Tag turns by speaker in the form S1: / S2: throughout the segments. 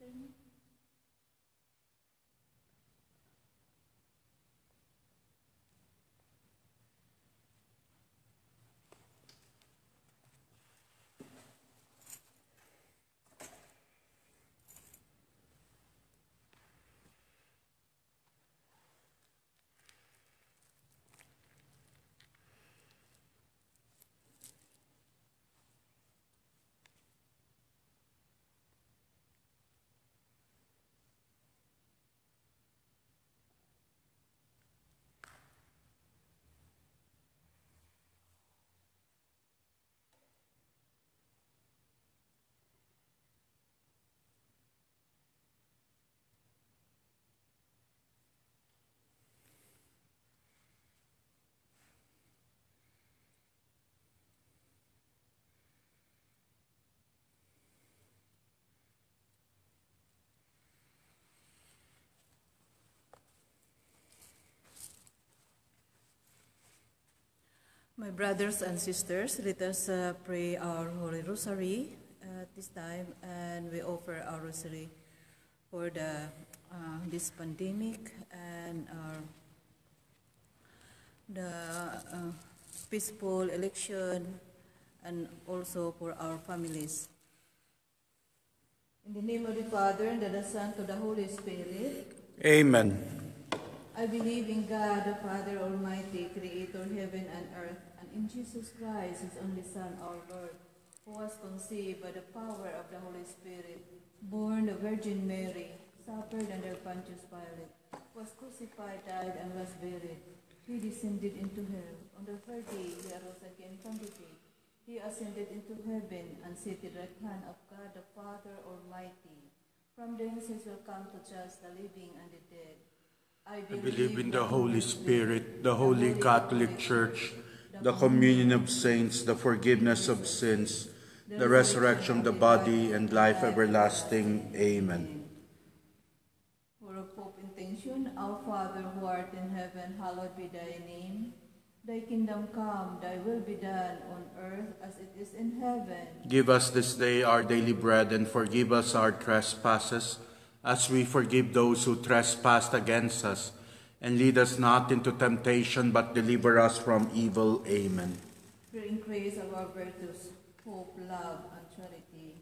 S1: attorney? My brothers and sisters, let us uh, pray our Holy Rosary at this time, and we offer our Rosary for the uh, this pandemic and our the uh, peaceful election, and also for our families. In the name of the Father and of the Son, to the Holy Spirit.
S2: Amen.
S1: I believe in God, the Father Almighty, creator heaven and earth, and in Jesus Christ, his only Son, our Lord, who was conceived by the power of the Holy Spirit, born of Virgin Mary, suffered under Pontius Pilate, was crucified, died, and was buried. He descended into hell. On the third day, he arose again from the dead. He ascended into heaven and seated at the right hand of God, the Father Almighty. From thence he shall come to judge the living and the dead.
S2: I believe in the Holy Spirit, the Holy Catholic Church, the communion of saints, the forgiveness of sins, the resurrection of the body, and life everlasting. Amen.
S1: For a Pope intention, Our Father who art in heaven, hallowed be thy name. Thy kingdom come, thy will be done on earth as it is in heaven.
S2: Give us this day our daily bread, and forgive us our trespasses, as we forgive those who trespass against us. And lead us not into temptation, but deliver us from evil. Amen.
S1: Pray increase of our virtues, hope, love, and charity.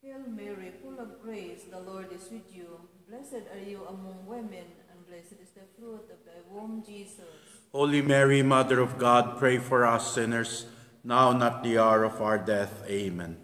S1: Hail Mary, full of grace, the Lord is with you. Blessed are you among women, and blessed is the fruit of thy womb, Jesus.
S2: Holy Mary, Mother of God, pray for us sinners, now and at the hour of our death. Amen.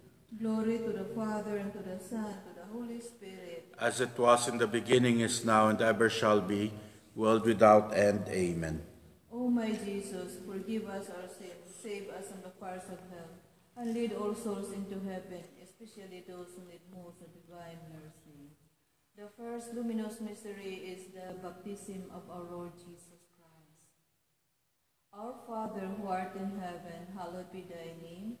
S1: Glory to the Father, and to the Son, and to the Holy Spirit.
S2: As it was in the beginning, is now, and ever shall be, world without end. Amen.
S1: O my Jesus, forgive us our sins, save us from the fires of hell, and lead all souls into heaven, especially those who need most of divine mercy. The first luminous mystery is the baptism of our Lord Jesus Christ. Our Father who art in heaven, hallowed be thy name.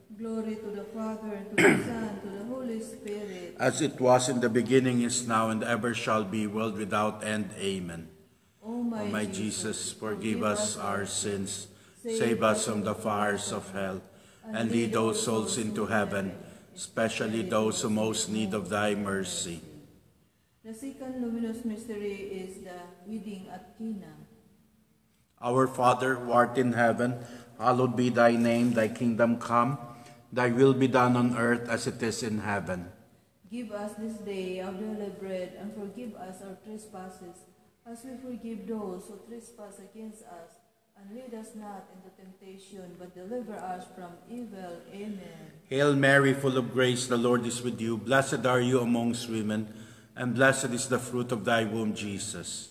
S1: Glory to the Father, and to the Son, to the Holy Spirit.
S2: As it was in the beginning, is now, and ever shall be, world without end. Amen.
S1: O my,
S2: O my Jesus, forgive us our sins, save us from the fires of hell, and lead those souls into heaven, especially those who most need of thy mercy.
S1: The second luminous mystery is the wedding at Cana.
S2: Our Father, who art in heaven, hallowed be thy name, thy kingdom come, thy will be done on earth as it is in heaven.
S1: Give us this day our daily bread, and forgive us our trespasses, as we forgive those who trespass against us. And lead us not into temptation, but deliver us from evil. Amen.
S2: Hail Mary, full of grace, the Lord is with you. Blessed are you amongst women, and blessed is the fruit of thy womb, Jesus.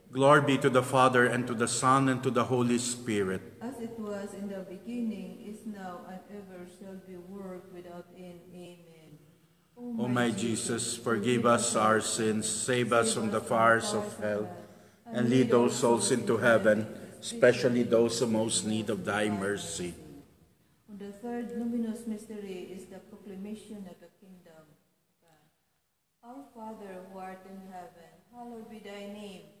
S2: Glory be to the Father, and to the Son, and to the Holy Spirit.
S1: As it was in the beginning, is now, and ever shall be, world without end. Amen.
S2: O my Jesus, forgive us our sins, save us from the fires of hell, and lead those souls into heaven, especially those who most need of thy mercy.
S1: On the third luminous mystery is the proclamation of the kingdom of God. Our Father who art in heaven, hallowed be thy name.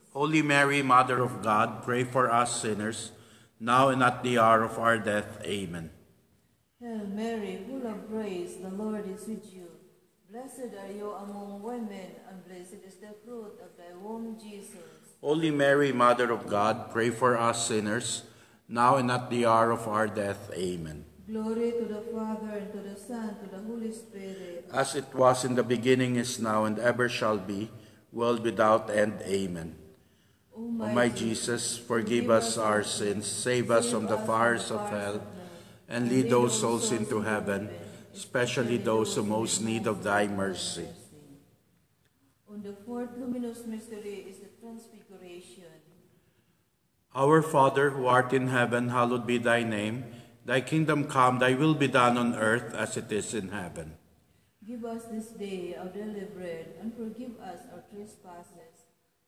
S2: Holy Mary, Mother of God, pray for us sinners, now and at the hour of our death. Amen.
S1: Hail Mary, full of grace, the Lord is with you. Blessed are you among women, and blessed is the fruit of thy womb, Jesus.
S2: Holy Mary, Mother of God, pray for us sinners, now and at the hour of our death. Amen.
S1: Glory to the Father, and to the Son, and to the Holy Spirit.
S2: As it was in the beginning, is now, and ever shall be, world without end. Amen.
S1: O
S2: my Jesus, forgive us our sins, save us from the fires of hell, and lead those souls into heaven, especially those who most need of thy mercy.
S1: On the fourth luminous mystery is the Transfiguration.
S2: Our Father, who art in heaven, hallowed be thy name. Thy kingdom come, thy will be done on earth as it is in heaven.
S1: Give us this day our daily bread, and forgive us our trespasses,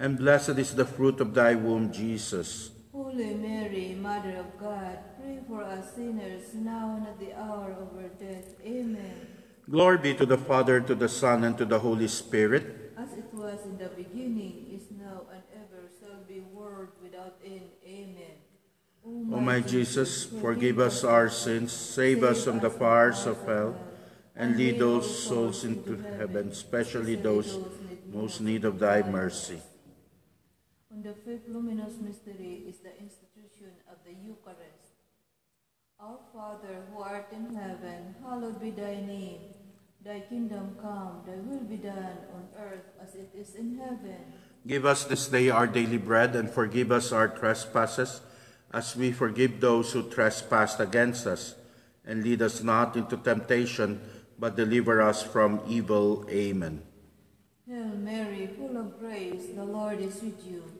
S2: and blessed is the fruit of thy womb, Jesus.
S1: Holy Mary, Mother of God, pray for us sinners, now and at the hour of our death. Amen.
S2: Glory be to the Father, to the Son, and to the Holy Spirit.
S1: As it was in the beginning, is now, and ever shall be, world without end. Amen.
S2: O my Jesus, forgive us our sins, save us from the fires of hell, and lead those souls into heaven, especially those most need of thy mercy.
S1: On the fifth luminous mystery is the institution of the Eucharist. Our Father, who art in heaven, hallowed be thy name. Thy kingdom come, thy will be done on earth as it is in heaven.
S2: Give us this day our daily bread, and forgive us our trespasses, as we forgive those who trespass against us. And lead us not into temptation, but deliver us from evil. Amen.
S1: Hail Mary, full of grace, the Lord is with you.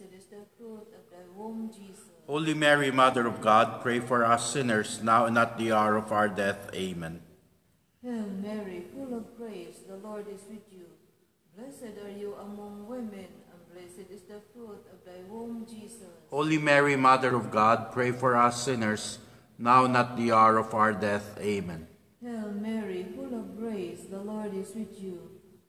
S1: and blessed is the fruit of thy womb, Jesus.
S2: Holy Mary, Mother of God, pray for us sinners, now and at the hour of our death. Amen.
S1: Hail Mary, full of grace, the Lord is with you. Blessed are you among women, and blessed is the fruit of thy womb, Jesus.
S2: Holy Mary, Mother of God, pray for us sinners, now and at the hour of our death. Amen.
S1: Hail Mary, full of grace, the Lord is with you.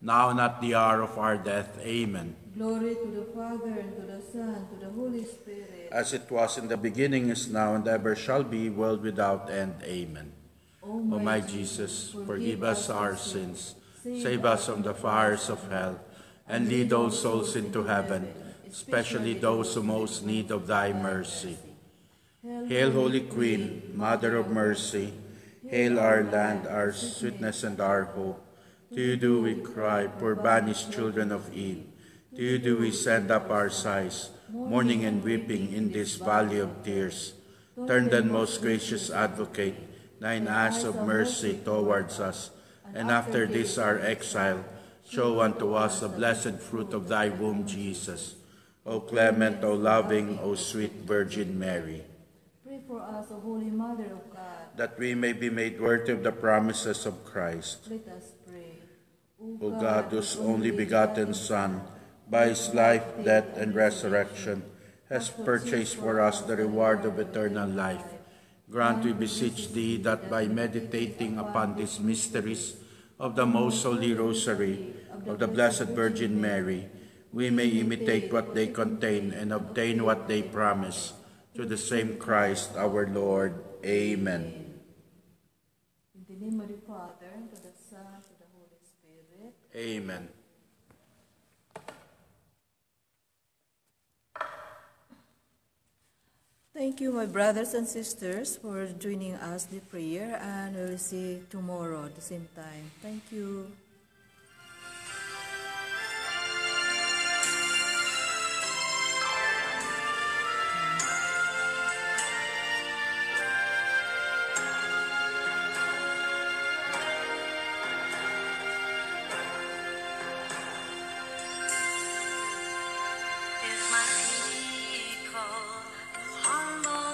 S2: now and at the hour of our death. Amen.
S1: Glory to the Father, and to the Son, and to the Holy Spirit.
S2: As it was in the beginning, is now, and ever shall be, world without end. Amen.
S1: O
S2: O my Jesus, forgive us our sins, save us from the fires of hell, and lead all souls into heaven, especially those who most need of thy mercy. Hail, Holy Queen, Mother of Mercy, hail our land, our sweetness, and our hope. To you do we cry, poor banished children of Eve. To you do we send up our sighs, mourning and weeping in this valley of tears. Turn then, most gracious Advocate, thine eyes of mercy towards us, and after this our exile, show unto us the blessed fruit of thy womb, Jesus. O clement, O loving, O sweet Virgin Mary,
S1: Pray for us, O Holy Mother of God.
S2: that we may be made worthy of the promises of Christ.
S1: Let us.
S2: O God, whose only begotten Son, by his life, death, and resurrection, has purchased for us the reward of eternal life, grant, we beseech thee, that by meditating upon these mysteries of the most holy rosary of the Blessed Virgin Mary, we may imitate what they contain and obtain what they promise. Through the same Christ our Lord. Amen.
S1: In the name of the Father,
S2: Amen.
S1: Thank you, my brothers and sisters, for joining us the prayer, and we'll see tomorrow at the same time. Thank you. call.